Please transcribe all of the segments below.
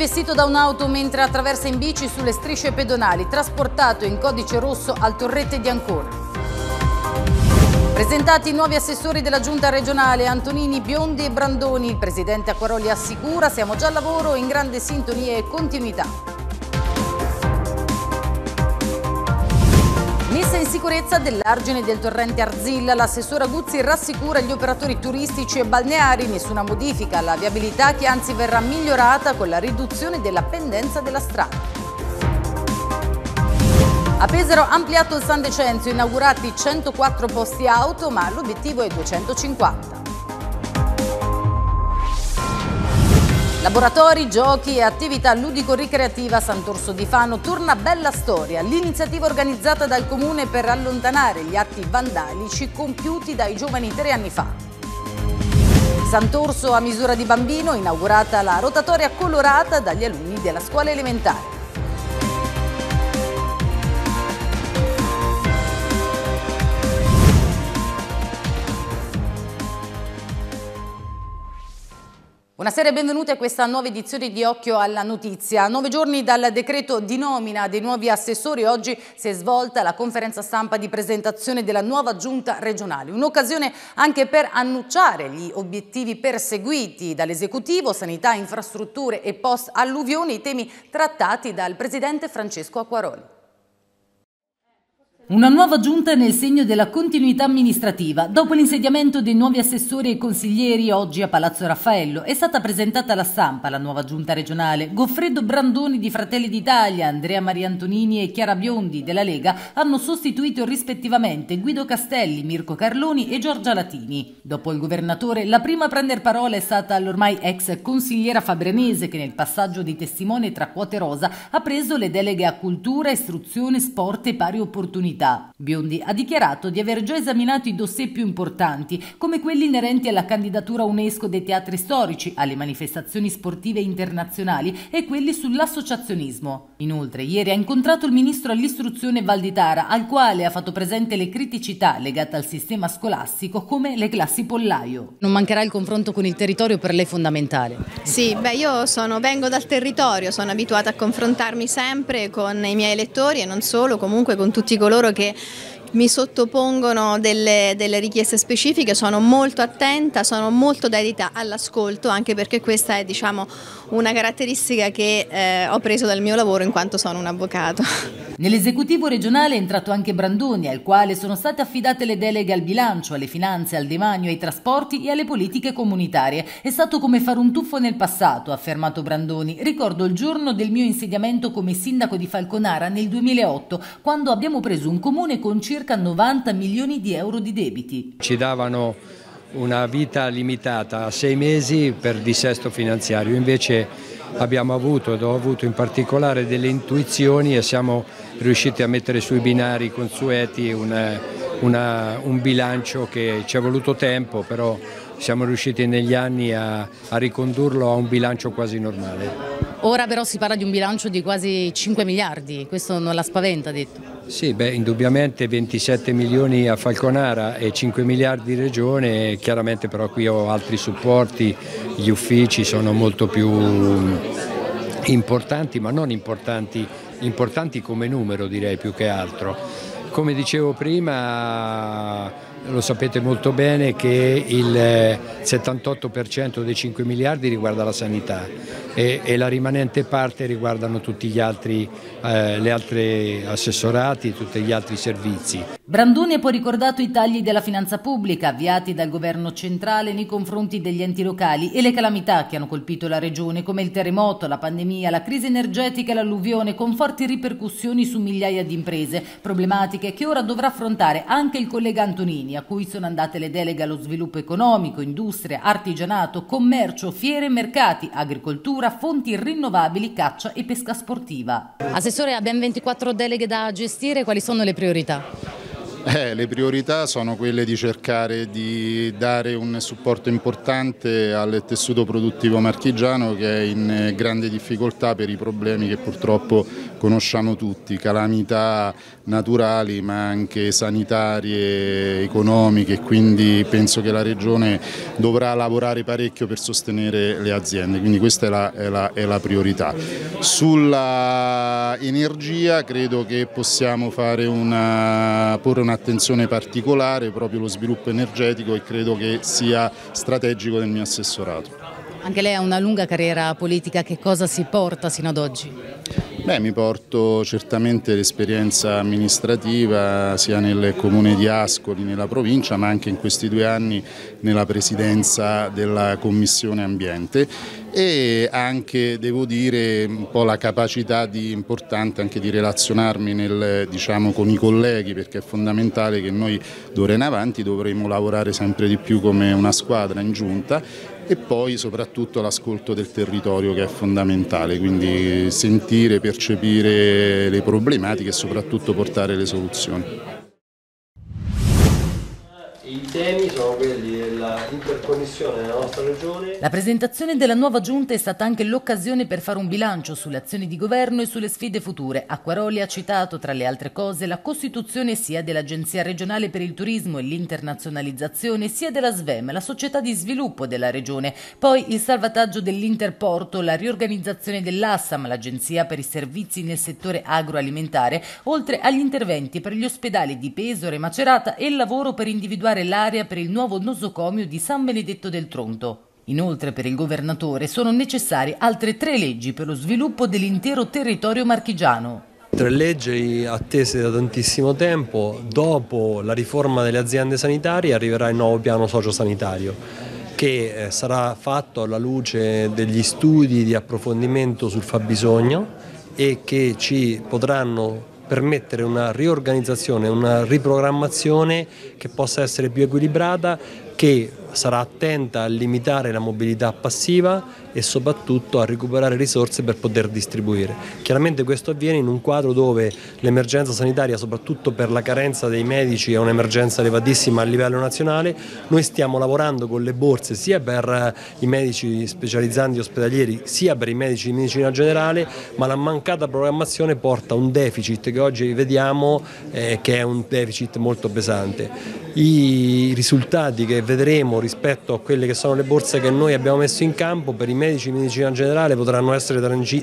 investito da un'auto mentre attraversa in bici sulle strisce pedonali, trasportato in codice rosso al Torrette di Ancona. Presentati i nuovi assessori della giunta regionale Antonini, Biondi e Brandoni, il presidente Acquaroli assicura siamo già al lavoro in grande sintonia e continuità. Messa in sicurezza dell'argine del torrente Arzilla, l'assessora Guzzi rassicura gli operatori turistici e balneari nessuna modifica alla viabilità che anzi verrà migliorata con la riduzione della pendenza della strada. A Pesaro ampliato il San Decenzio, inaugurati 104 posti auto, ma l'obiettivo è 250. Laboratori, giochi e attività ludico-ricreativa Sant'Orso di Fano torna bella storia, l'iniziativa organizzata dal comune per allontanare gli atti vandalici compiuti dai giovani tre anni fa. Sant'Orso a misura di bambino, inaugurata la rotatoria colorata dagli alunni della scuola elementare. Buonasera e benvenuti a questa nuova edizione di Occhio alla Notizia. Nove giorni dal decreto di nomina dei nuovi assessori, oggi si è svolta la conferenza stampa di presentazione della nuova giunta regionale. Un'occasione anche per annunciare gli obiettivi perseguiti dall'esecutivo, sanità, infrastrutture e post-alluvioni, i temi trattati dal presidente Francesco Acquaroli. Una nuova giunta nel segno della continuità amministrativa. Dopo l'insediamento dei nuovi assessori e consiglieri oggi a Palazzo Raffaello è stata presentata alla stampa la nuova giunta regionale. Goffredo Brandoni di Fratelli d'Italia, Andrea Maria Antonini e Chiara Biondi della Lega hanno sostituito rispettivamente Guido Castelli, Mirko Carloni e Giorgia Latini. Dopo il governatore, la prima a prendere parola è stata l'ormai ex consigliera Fabrenese che nel passaggio di testimone tra quote rosa ha preso le deleghe a cultura, istruzione, sport e pari opportunità Vida. Biondi ha dichiarato di aver già esaminato i dossier più importanti, come quelli inerenti alla candidatura UNESCO dei teatri storici, alle manifestazioni sportive internazionali e quelli sull'associazionismo. Inoltre, ieri ha incontrato il ministro all'istruzione Valditara, al quale ha fatto presente le criticità legate al sistema scolastico come le classi pollaio. Non mancherà il confronto con il territorio per lei fondamentale. Sì, beh, io sono, vengo dal territorio, sono abituata a confrontarmi sempre con i miei elettori e non solo, comunque con tutti coloro che mi sottopongono delle, delle, richieste specifiche, sono molto attenta, sono molto dedita all'ascolto, anche perché questa è diciamo, una caratteristica che eh, ho preso dal mio lavoro in quanto sono un avvocato. Nell'esecutivo regionale è entrato anche Brandoni, al quale sono state affidate le deleghe al bilancio, alle finanze, al demanio, ai trasporti e alle politiche comunitarie. È stato come fare un tuffo nel passato, ha affermato Brandoni. Ricordo il giorno del mio insediamento come sindaco di Falconara nel 2008, quando abbiamo preso un comune con circa 90 milioni di euro di debiti. Ci davano una vita limitata a sei mesi per dissesto finanziario, invece abbiamo avuto, ed ho avuto in particolare delle intuizioni e siamo riusciti a mettere sui binari consueti una, una, un bilancio che ci è voluto tempo, però siamo riusciti negli anni a, a ricondurlo a un bilancio quasi normale. Ora però si parla di un bilancio di quasi 5 miliardi, questo non la spaventa detto? Sì, beh, indubbiamente 27 milioni a Falconara e 5 miliardi di regione, chiaramente però qui ho altri supporti, gli uffici sono molto più importanti, ma non importanti, importanti come numero direi più che altro. Come dicevo prima lo sapete molto bene che il 78% dei 5 miliardi riguarda la sanità e, e la rimanente parte riguardano tutti gli altri, eh, le altre assessorati, tutti gli altri servizi. Brandoni ha poi ricordato i tagli della finanza pubblica avviati dal governo centrale nei confronti degli enti locali e le calamità che hanno colpito la regione come il terremoto, la pandemia, la crisi energetica e l'alluvione con forti ripercussioni su migliaia di imprese, problematiche che ora dovrà affrontare anche il collega Antonini a cui sono andate le deleghe allo sviluppo economico, industria, artigianato, commercio, fiere, mercati, agricoltura, fonti rinnovabili, caccia e pesca sportiva. Assessore, abbiamo 24 deleghe da gestire, quali sono le priorità? Eh, le priorità sono quelle di cercare di dare un supporto importante al tessuto produttivo marchigiano che è in grande difficoltà per i problemi che purtroppo conosciamo tutti, calamità naturali ma anche sanitarie, economiche, quindi penso che la Regione dovrà lavorare parecchio per sostenere le aziende, quindi questa è la, è la, è la priorità. Sulla energia credo che possiamo una, porre un'attenzione particolare proprio allo sviluppo energetico e credo che sia strategico del mio assessorato. Anche lei ha una lunga carriera politica, che cosa si porta sino ad oggi? Beh, mi porto certamente l'esperienza amministrativa sia nel comune di Ascoli, nella provincia, ma anche in questi due anni nella presidenza della Commissione Ambiente. E anche, devo dire, un po' la capacità di, importante anche di relazionarmi nel, diciamo, con i colleghi perché è fondamentale che noi d'ora in avanti dovremo lavorare sempre di più come una squadra in giunta e poi soprattutto l'ascolto del territorio che è fondamentale, quindi sentire, percepire le problematiche e soprattutto portare le soluzioni. I temi sono quelli dell'interconnessione nella nostra regione. La presentazione della nuova giunta è stata anche l'occasione per fare un bilancio sulle azioni di governo e sulle sfide future. Acquaroli ha citato, tra le altre cose, la costituzione sia dell'Agenzia regionale per il turismo e l'internazionalizzazione, sia della SVEM, la società di sviluppo della regione. Poi il salvataggio dell'Interporto, la riorganizzazione dell'ASSAM, l'Agenzia per i servizi nel settore agroalimentare, oltre agli interventi per gli ospedali di Pesore, Macerata e il lavoro per individuare l'area per il nuovo nosocomio di San Benedetto del Tronto. Inoltre per il governatore sono necessarie altre tre leggi per lo sviluppo dell'intero territorio marchigiano. Tre leggi attese da tantissimo tempo, dopo la riforma delle aziende sanitarie arriverà il nuovo piano sociosanitario che eh, sarà fatto alla luce degli studi di approfondimento sul fabbisogno e che ci potranno permettere una riorganizzazione, una riprogrammazione che possa essere più equilibrata, che sarà attenta a limitare la mobilità passiva e soprattutto a recuperare risorse per poter distribuire. Chiaramente questo avviene in un quadro dove l'emergenza sanitaria, soprattutto per la carenza dei medici, è un'emergenza elevatissima a livello nazionale. Noi stiamo lavorando con le borse sia per eh, i medici specializzanti ospedalieri sia per i medici di medicina generale, ma la mancata programmazione porta a un deficit che oggi vediamo eh, che è un deficit molto pesante. I risultati che vedremo rispetto a quelle che sono le borse che noi abbiamo messo in campo per i medici di medicina generale potranno essere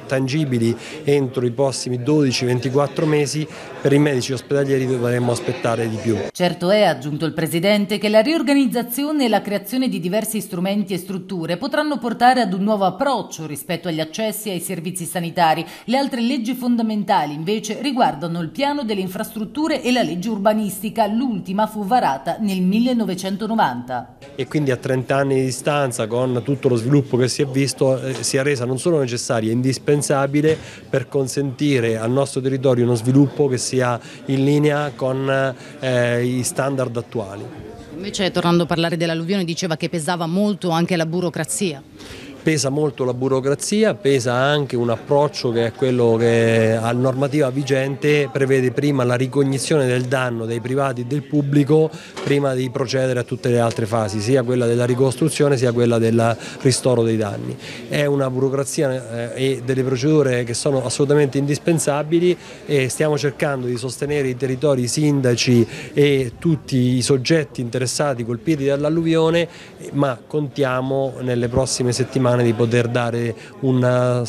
tangibili entro i prossimi 12-24 mesi, per i medici ospedalieri dovremmo aspettare di più. Certo è, aggiunto il Presidente, che la riorganizzazione e la creazione di diversi strumenti e strutture potranno portare ad un nuovo approccio rispetto agli accessi ai servizi sanitari. Le altre leggi fondamentali invece riguardano il piano delle infrastrutture e la legge urbanistica, l'ultima fu varata nel 1990. E quindi a 30 anni di distanza con tutto lo sviluppo che si è visto visto eh, sia resa non solo necessaria, indispensabile per consentire al nostro territorio uno sviluppo che sia in linea con eh, i standard attuali. Invece tornando a parlare dell'alluvione diceva che pesava molto anche la burocrazia pesa molto la burocrazia, pesa anche un approccio che è quello che a normativa vigente prevede prima la ricognizione del danno dei privati e del pubblico prima di procedere a tutte le altre fasi, sia quella della ricostruzione sia quella del ristoro dei danni. È una burocrazia eh, e delle procedure che sono assolutamente indispensabili e stiamo cercando di sostenere i territori, i sindaci e tutti i soggetti interessati colpiti dall'alluvione, ma contiamo nelle prossime settimane settimane di poter dare una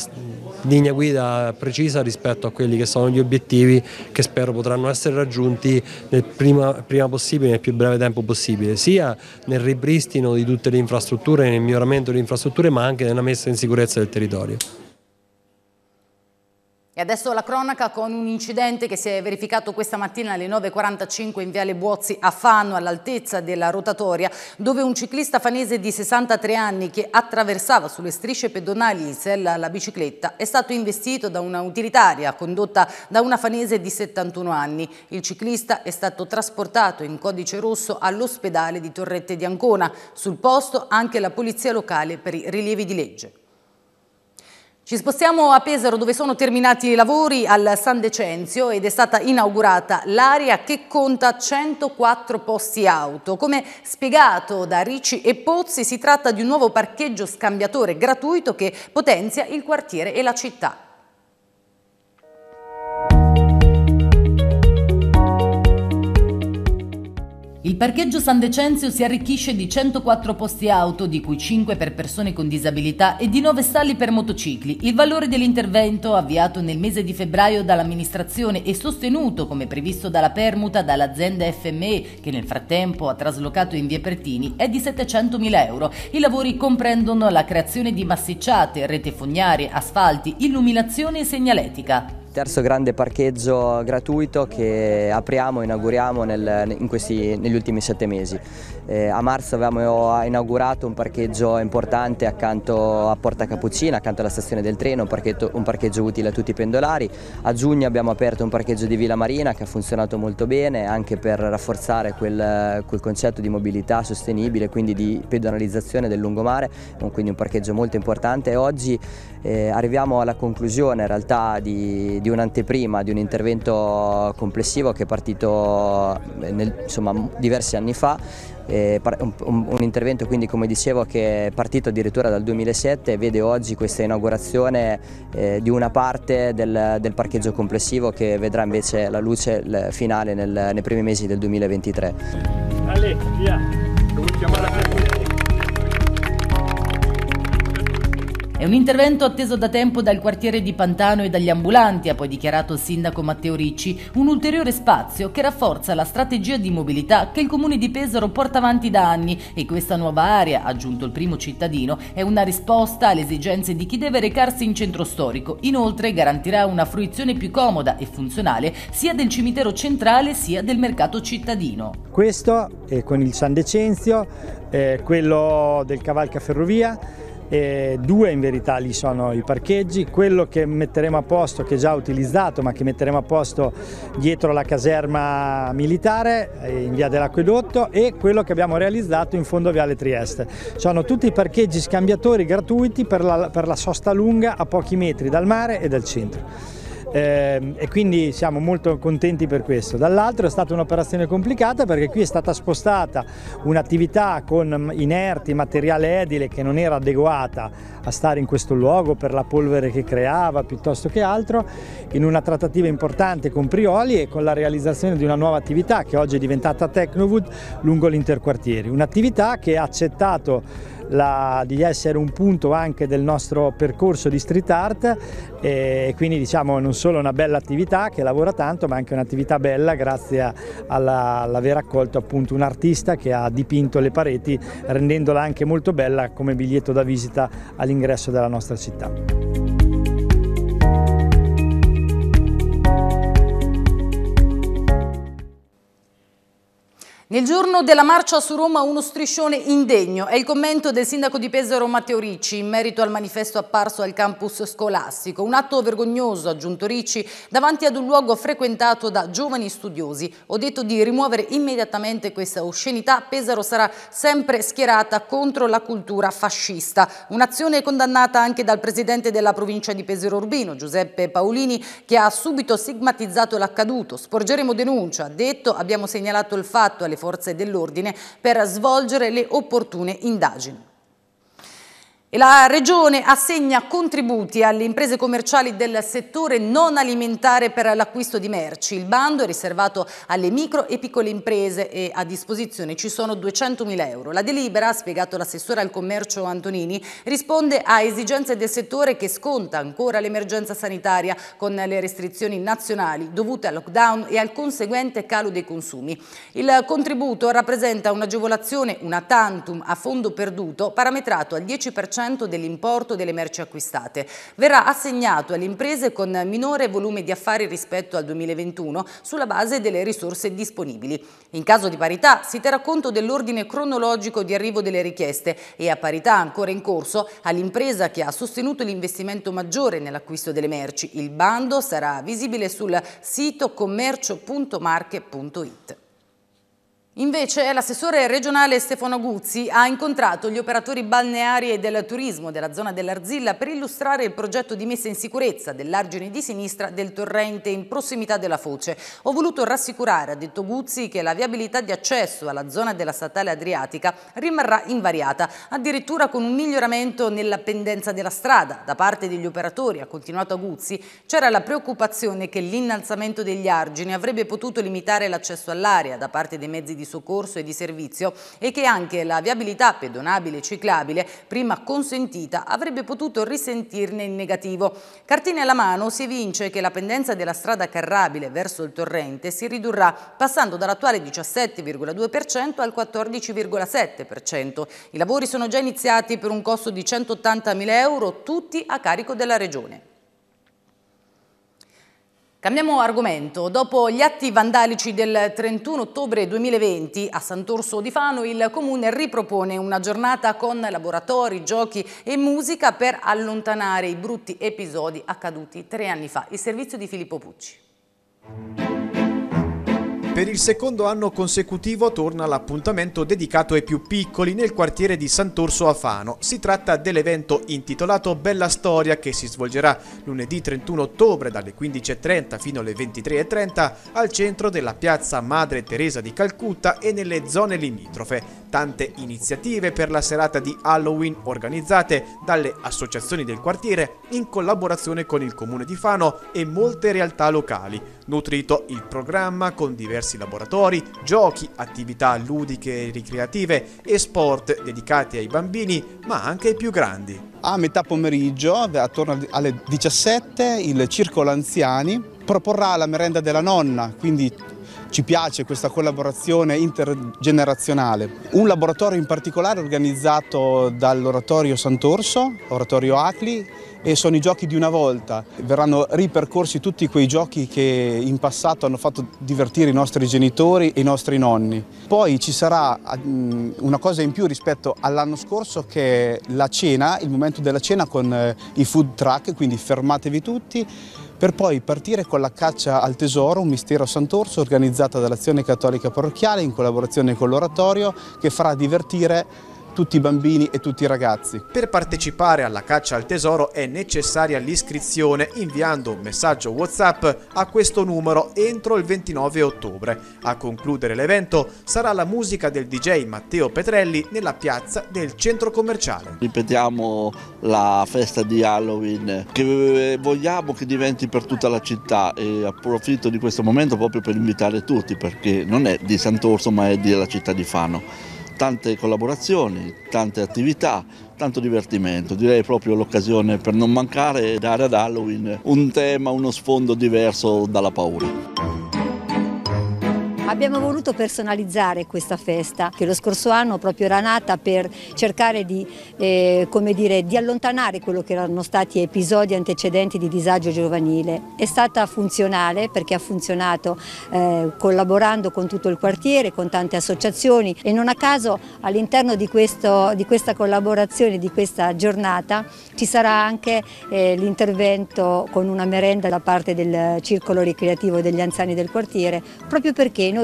linea guida precisa rispetto a quelli che sono gli obiettivi che spero potranno essere raggiunti nel prima, prima possibile, nel più breve tempo possibile, sia nel ripristino di tutte le infrastrutture, nel miglioramento delle infrastrutture, ma anche nella messa in sicurezza del territorio. E adesso la cronaca con un incidente che si è verificato questa mattina alle 9.45 in Viale Buozzi a Fano, all'altezza della rotatoria, dove un ciclista fanese di 63 anni che attraversava sulle strisce pedonali in sella alla bicicletta è stato investito da una utilitaria condotta da una fanese di 71 anni. Il ciclista è stato trasportato in codice rosso all'ospedale di Torrette di Ancona. Sul posto anche la polizia locale per i rilievi di legge. Ci spostiamo a Pesaro dove sono terminati i lavori al San Decenzio ed è stata inaugurata l'area che conta 104 posti auto. Come spiegato da Ricci e Pozzi si tratta di un nuovo parcheggio scambiatore gratuito che potenzia il quartiere e la città. Il parcheggio San Decenzio si arricchisce di 104 posti auto, di cui 5 per persone con disabilità e di 9 stalli per motocicli. Il valore dell'intervento, avviato nel mese di febbraio dall'amministrazione e sostenuto come previsto dalla permuta dall'azienda FME, che nel frattempo ha traslocato in via Pertini, è di 700.000 euro. I lavori comprendono la creazione di massicciate, rete fognarie, asfalti, illuminazione e segnaletica terzo grande parcheggio gratuito che apriamo e inauguriamo nel, in questi, negli ultimi sette mesi. Eh, a marzo avevamo inaugurato un parcheggio importante accanto a Porta Cappuccina, accanto alla stazione del treno, un parcheggio, un parcheggio utile a tutti i pendolari. A giugno abbiamo aperto un parcheggio di Villa Marina che ha funzionato molto bene anche per rafforzare quel, quel concetto di mobilità sostenibile, quindi di pedonalizzazione del lungomare, quindi un parcheggio molto importante e oggi eh, arriviamo alla conclusione in realtà di, di un'anteprima, di un intervento complessivo che è partito eh, nel, insomma, diversi anni fa un, un, intervento quindi come dicevo che è partito addirittura dal 2007 e vede oggi questa inaugurazione eh, di una parte del, del, parcheggio complessivo che vedrà invece la luce finale nel, nei primi mesi del 2023. Ale, via. È un intervento atteso da tempo dal quartiere di Pantano e dagli ambulanti, ha poi dichiarato il sindaco Matteo Ricci, un ulteriore spazio che rafforza la strategia di mobilità che il comune di Pesaro porta avanti da anni e questa nuova area, aggiunto il primo cittadino, è una risposta alle esigenze di chi deve recarsi in centro storico. Inoltre garantirà una fruizione più comoda e funzionale sia del cimitero centrale sia del mercato cittadino. Questo è con il San Decenzio, eh, quello del Cavalca Ferrovia, e due in verità lì sono i parcheggi, quello che metteremo a posto, che è già utilizzato ma che metteremo a posto dietro la caserma militare eh, in via dell'Acquedotto e quello che abbiamo realizzato in fondo a Viale Trieste. Sono tutti i parcheggi scambiatori gratuiti per la, per la sosta lunga a pochi metri dal mare e dal centro eh, e quindi siamo molto contenti per questo. Dall'altro è stata un'operazione complicata perché qui è stata spostata un'attività con inerti, materiale edile che non era adeguata a stare in questo luogo per la polvere che creava piuttosto che altro, in una trattativa importante con Prioli e con la realizzazione di una nuova attività che oggi è diventata Tecnowood lungo l'interquartieri, un'attività che ha accettato la, di essere un punto anche del nostro percorso di street art e quindi diciamo non solo una bella attività che lavora tanto ma anche un'attività bella grazie all'aver accolto appunto un artista che ha dipinto le pareti rendendola anche molto bella come biglietto da visita all'ingresso della nostra città. Nel giorno della marcia su Roma uno striscione indegno è il commento del sindaco di Pesaro Matteo Ricci in merito al manifesto apparso al campus scolastico. Un atto vergognoso, aggiunto Ricci, davanti ad un luogo frequentato da giovani studiosi. Ho detto di rimuovere immediatamente questa oscenità. Pesaro sarà sempre schierata contro la cultura fascista. Un'azione condannata anche dal presidente della provincia di Pesaro Urbino, Giuseppe Paolini, che ha subito stigmatizzato l'accaduto. Sporgeremo denuncia, ha detto, abbiamo segnalato il fatto alle forze dell'ordine per svolgere le opportune indagini. E la Regione assegna contributi alle imprese commerciali del settore non alimentare per l'acquisto di merci. Il bando è riservato alle micro e piccole imprese e a disposizione ci sono 200.000 euro. La delibera, ha spiegato l'assessore al commercio Antonini, risponde a esigenze del settore che sconta ancora l'emergenza sanitaria con le restrizioni nazionali dovute al lockdown e al conseguente calo dei consumi. Il contributo rappresenta un'agevolazione, una tantum a fondo perduto, parametrato al 10% dell'importo delle merci acquistate. Verrà assegnato alle imprese con minore volume di affari rispetto al 2021 sulla base delle risorse disponibili. In caso di parità si terrà conto dell'ordine cronologico di arrivo delle richieste e a parità ancora in corso all'impresa che ha sostenuto l'investimento maggiore nell'acquisto delle merci. Il bando sarà visibile sul sito commercio.marche.it. Invece l'assessore regionale Stefano Guzzi ha incontrato gli operatori balneari e del turismo della zona dell'Arzilla per illustrare il progetto di messa in sicurezza dell'argine di sinistra del torrente in prossimità della foce. Ho voluto rassicurare, ha detto Guzzi, che la viabilità di accesso alla zona della statale adriatica rimarrà invariata, addirittura con un miglioramento nella pendenza della strada. Da parte degli operatori, ha continuato Guzzi, c'era la preoccupazione che l'innalzamento degli argini avrebbe potuto limitare l'accesso all'area da parte dei mezzi di soccorso e di servizio e che anche la viabilità pedonabile e ciclabile, prima consentita, avrebbe potuto risentirne in negativo. Cartine alla mano si evince che la pendenza della strada carrabile verso il torrente si ridurrà passando dall'attuale 17,2% al 14,7%. I lavori sono già iniziati per un costo di 180.000 euro, tutti a carico della Regione. Cambiamo argomento. Dopo gli atti vandalici del 31 ottobre 2020 a Sant'Orso di Fano, il Comune ripropone una giornata con laboratori, giochi e musica per allontanare i brutti episodi accaduti tre anni fa. Il servizio di Filippo Pucci. Per il secondo anno consecutivo torna l'appuntamento dedicato ai più piccoli nel quartiere di Sant'Orso a Fano. Si tratta dell'evento intitolato Bella Storia che si svolgerà lunedì 31 ottobre dalle 15.30 fino alle 23.30 al centro della piazza Madre Teresa di Calcutta e nelle zone limitrofe. Tante iniziative per la serata di Halloween organizzate dalle associazioni del quartiere in collaborazione con il comune di Fano e molte realtà locali. Nutrito il programma con diversi laboratori, giochi, attività ludiche e ricreative e sport dedicati ai bambini ma anche ai più grandi. A metà pomeriggio, attorno alle 17, il Circolo Anziani proporrà la merenda della nonna, quindi ci piace questa collaborazione intergenerazionale. Un laboratorio in particolare organizzato dall'Oratorio Sant'Orso, Oratorio Acli, e sono i giochi di una volta. Verranno ripercorsi tutti quei giochi che in passato hanno fatto divertire i nostri genitori e i nostri nonni. Poi ci sarà mm, una cosa in più rispetto all'anno scorso che è la cena, il momento della cena con eh, i food truck, quindi fermatevi tutti per poi partire con la caccia al tesoro, un mistero a Sant'Orso organizzata dall'Azione Cattolica Parrocchiale in collaborazione con l'Oratorio che farà divertire tutti i bambini e tutti i ragazzi. Per partecipare alla caccia al tesoro è necessaria l'iscrizione inviando un messaggio WhatsApp a questo numero entro il 29 ottobre. A concludere l'evento sarà la musica del DJ Matteo Petrelli nella piazza del centro commerciale. Ripetiamo la festa di Halloween che vogliamo che diventi per tutta la città e approfitto di questo momento proprio per invitare tutti perché non è di Sant'Orso ma è della città di Fano tante collaborazioni, tante attività, tanto divertimento. Direi proprio l'occasione per non mancare e dare ad Halloween un tema, uno sfondo diverso dalla paura. Abbiamo voluto personalizzare questa festa che lo scorso anno proprio era nata per cercare di, eh, dire, di allontanare quello che erano stati episodi antecedenti di disagio giovanile. È stata funzionale perché ha funzionato eh, collaborando con tutto il quartiere, con tante associazioni e non a caso all'interno di, di, questa collaborazione, di questa giornata ci sarà anche eh, l'intervento con una merenda da parte del circolo ricreativo degli anziani del quartiere proprio perché noi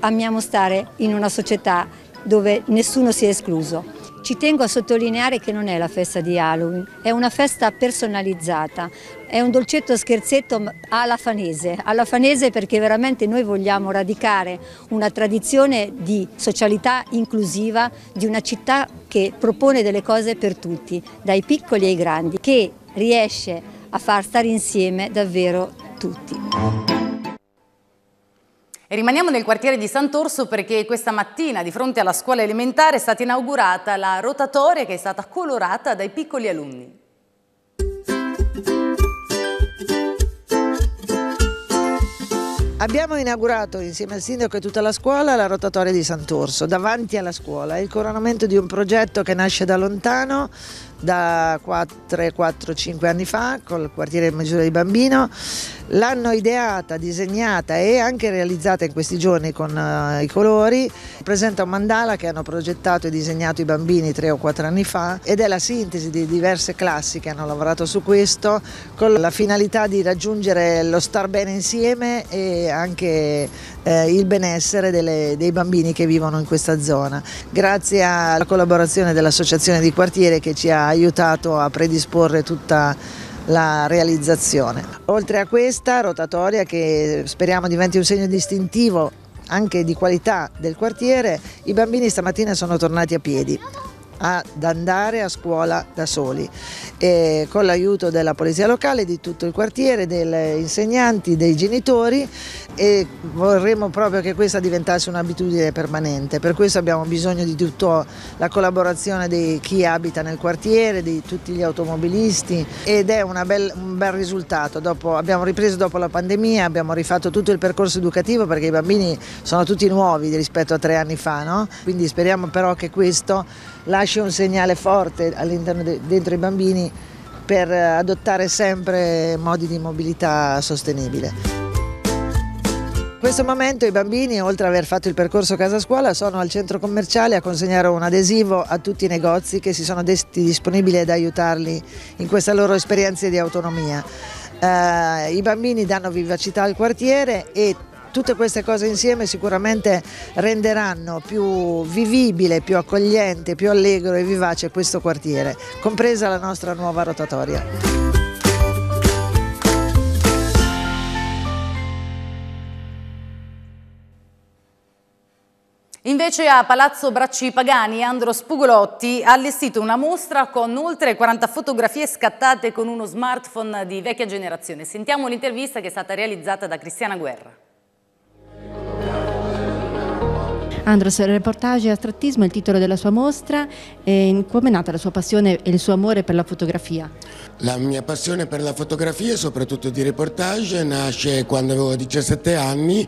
amiamo stare in una società dove nessuno sia escluso. Ci tengo a sottolineare che non è la festa di Halloween, è una festa personalizzata, è un dolcetto scherzetto alla fanese, alla fanese perché veramente noi vogliamo radicare una tradizione di socialità inclusiva, di una città che propone delle cose per tutti, dai piccoli ai grandi, che riesce a far stare insieme davvero tutti. E rimaniamo nel quartiere di Sant'Orso perché questa mattina di fronte alla scuola elementare è stata inaugurata la rotatoria che è stata colorata dai piccoli alunni. Abbiamo inaugurato insieme al sindaco e tutta la scuola la rotatoria di Sant'Orso davanti alla scuola, il coronamento di un progetto che nasce da lontano, da 4-5 anni fa, col quartiere Maggiore di Bambino, L'hanno ideata, disegnata e anche realizzata in questi giorni con uh, i colori. Presenta un mandala che hanno progettato e disegnato i bambini tre o quattro anni fa ed è la sintesi di diverse classi che hanno lavorato su questo con la finalità di raggiungere lo star bene insieme e anche eh, il benessere delle, dei bambini che vivono in questa zona. Grazie alla collaborazione dell'associazione di quartiere che ci ha aiutato a predisporre tutta la realizzazione. Oltre a questa rotatoria che speriamo diventi un segno distintivo anche di qualità del quartiere, i bambini stamattina sono tornati a piedi ad andare a scuola da soli e con l'aiuto della polizia locale, di tutto il quartiere, degli insegnanti, dei genitori e vorremmo proprio che questa diventasse un'abitudine permanente. Per questo abbiamo bisogno di tutta la collaborazione di chi abita nel quartiere, di tutti gli automobilisti ed è bel, un bel risultato. Dopo, abbiamo ripreso dopo la pandemia, abbiamo rifatto tutto il percorso educativo perché i bambini sono tutti nuovi rispetto a tre anni fa, no? quindi speriamo però che questo lasci un segnale forte all'interno de, dentro i bambini per adottare sempre modi di mobilità sostenibile. In questo momento i bambini, oltre ad aver fatto il percorso casa scuola, sono al centro commerciale a consegnare un adesivo a tutti i negozi che si sono detti disponibili ad aiutarli in questa loro esperienza di autonomia. Eh, I bambini danno vivacità al quartiere e Tutte queste cose insieme sicuramente renderanno più vivibile, più accogliente, più allegro e vivace questo quartiere, compresa la nostra nuova rotatoria. Invece a Palazzo Bracci Pagani Andro Spugolotti ha allestito una mostra con oltre 40 fotografie scattate con uno smartphone di vecchia generazione. Sentiamo l'intervista che è stata realizzata da Cristiana Guerra. Andros, reportage e astrattismo è il titolo della sua mostra. Come è nata la sua passione e il suo amore per la fotografia? La mia passione per la fotografia, soprattutto di reportage, nasce quando avevo 17 anni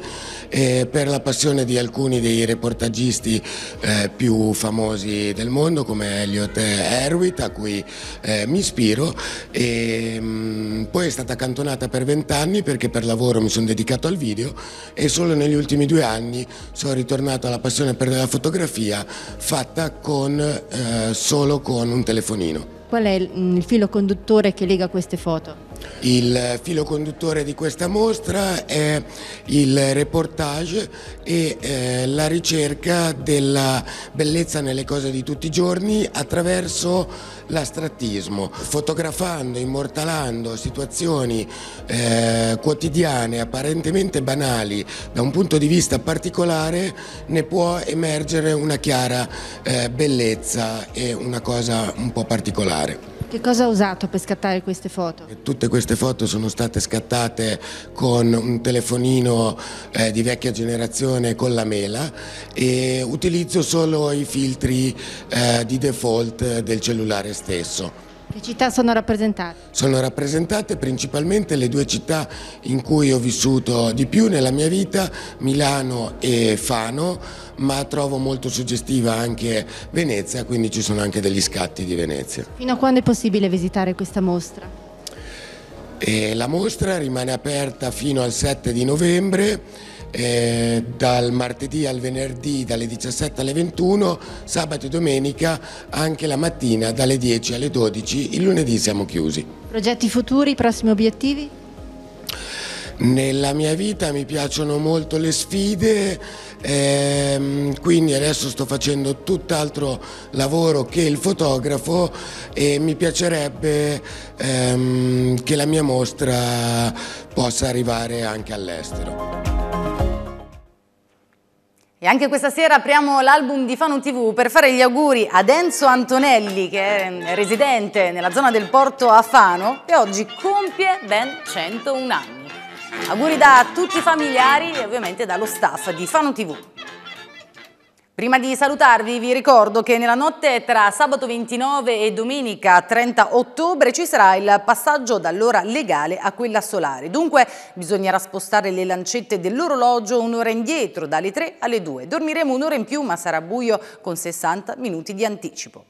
eh, per la passione di alcuni dei reportagisti eh, più famosi del mondo come Elliot Erwitt a cui eh, mi ispiro e mh, mm, poi è stata accantonata per 20 anni perché per lavoro mi sono dedicato al video e solo negli ultimi due anni sono ritornato alla passione per la fotografia fatta con, eh, solo con un telefonino. Qual è il, mm, il filo conduttore che lega queste foto? Il filo conduttore di questa mostra è il reportage e eh, la ricerca della bellezza nelle cose di tutti i giorni attraverso l'astrattismo, fotografando, immortalando situazioni eh, quotidiane apparentemente banali da un punto di vista particolare ne può emergere una chiara eh, bellezza e una cosa un po' particolare. Che cosa ha usato per scattare queste foto? Tutte queste foto sono state scattate con un telefonino eh, di vecchia generazione con la mela e utilizzo solo i filtri eh, di default del cellulare stesso. Che città sono rappresentate? Sono rappresentate principalmente le due città in cui ho vissuto di più nella mia vita, Milano e Fano, ma trovo molto suggestiva anche Venezia, quindi ci sono anche degli scatti di Venezia. Fino a quando è possibile visitare questa mostra? E la mostra rimane aperta fino al 7 di novembre eh, dal martedì al venerdì dalle 17 alle 21, sabato e domenica anche la mattina dalle 10 alle 12, il lunedì siamo chiusi. Progetti futuri, prossimi obiettivi? Nella mia vita mi piacciono molto le sfide, ehm, quindi adesso sto facendo tutt'altro lavoro che il fotografo e mi piacerebbe ehm, che la mia mostra possa arrivare anche all'estero. E anche questa sera apriamo l'album di Fano TV per fare gli auguri ad Enzo Antonelli che è residente nella zona del porto a Fano e oggi compie ben 101 anni. Auguri da tutti i familiari e ovviamente dallo staff di Fano TV. Prima di salutarvi vi ricordo che nella notte tra sabato 29 e domenica 30 ottobre ci sarà il passaggio dall'ora legale a quella solare. Dunque bisognerà spostare le lancette dell'orologio un'ora indietro, dalle 3 alle 2. Dormiremo un'ora in più ma sarà buio con 60 minuti di anticipo.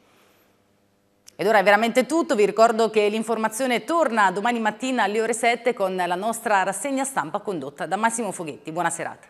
Ed ora è veramente tutto, vi ricordo che l'informazione torna domani mattina alle ore 7 con la nostra rassegna stampa condotta da Massimo Foghetti. Buona serata.